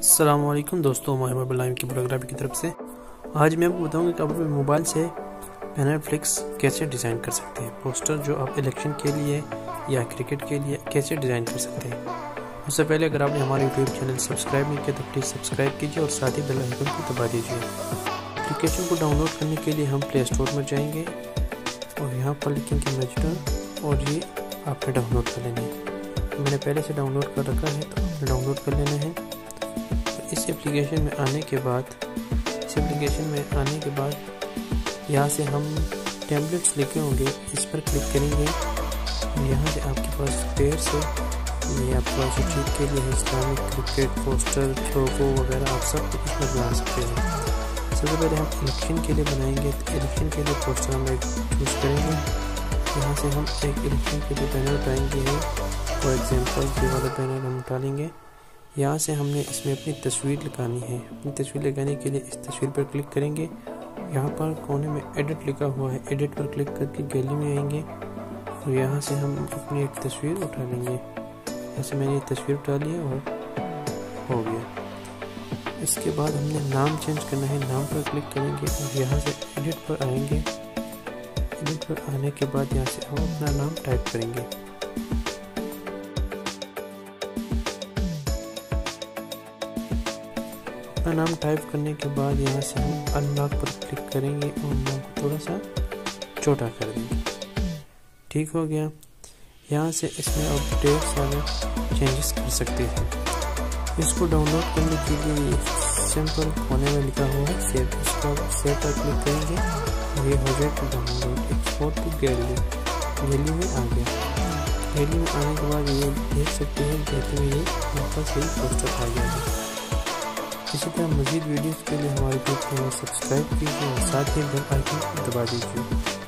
अल्लाम दोस्तों मोहम्मद लाइम की फोटोग्राफी की तरफ़ से। आज मैं आपको बताऊँगा कि आप अपने मोबाइल से बैनर फ्लिक्स कैसे डिज़ाइन कर सकते हैं। पोस्टर जो आप इलेक्शन के लिए या क्रिकेट के लिए कैसे डिज़ाइन कर सकते हैं। उससे पहले अगर आपने हमारे यूट्यूब चैनल सब्सक्राइब नहीं किया तो प्लीज़ सब्सक्राइब कीजिए और साथ ही बेल आइकन को दबा दीजिए। एप्लीकेशन को डाउनलोड करने के लिए हम प्ले स्टोर में जाएँगे और यहाँ पर लिखेंगे रजिस्टर और ये आपने डाउनलोड कर लेना है। मैंने पहले से डाउनलोड कर रखा है तो आपने डाउनलोड कर लेना है। इस एप्लीकेशन में आने के बाद, इस एप्लीकेशन में आने के बाद यहाँ से हम टैबलेट्स लिखे होंगे, इस पर क्लिक करेंगे। यहाँ से आपके पास पेड़ से, ये आपके चीज़ के लिए इस्लामिक क्रिकेट पोस्टर लोगो वगैरह, आप सब कुछ इसमें बना सकते हैं। सबसे पहले हम इलेक्शन के लिए बनाएँगे। तो इलेक्शन के लिए पोस्टर हम एक चूज़ करेंगे। यहाँ से हम एक इलेक्शन के लिए बैनर उठाएँगे फॉर एग्जांपल ये वाला बैनर हम उठा लेंगे। यहाँ से हमने इसमें अपनी तस्वीर लगानी है। अपनी तस्वीर लगाने के लिए इस तस्वीर पर क्लिक करेंगे। यहाँ पर कोने में एडिट लिखा हुआ है। एडिट पर क्लिक करके गैलरी में आएँगे और यहाँ से हम अपनी एक तस्वीर उठा लेंगे। ऐसे मैंने ये तस्वीर उठा ली और हो गया। इसके बाद हमने नाम चेंज करना है। नाम पर क्लिक करेंगे और यहाँ से एडिट पर आएँगे। एडिट पर आने के बाद यहाँ से हम अपना नाम टाइप करेंगे। अपना नाम टाइप करने के बाद यहाँ से हम अनलॉक पर क्लिक करेंगे और नाम को थोड़ा सा छोटा कर देंगे। ठीक हो गया। यहाँ से इसमें अब ढेर सारे चेंजेस कर सकते हैं। इसको डाउनलोड करने के लिए सिंपल कोने में लिखा हुआ है। सेव इसका सेव पर क्लिक करेंगे। ये हो जाए download export to gallery gallery में आ गया। गैलरी में आने के बाद ये देख सकते हैं कहते हुए ये आपका सही पोस्टर आ गया इसी तरह मजीद वीडियोज़ के लिए हमारे यूट्यूब चैनल सब्सक्राइब कीजिए और साथ ही बेल आइकन दबा दीजिए।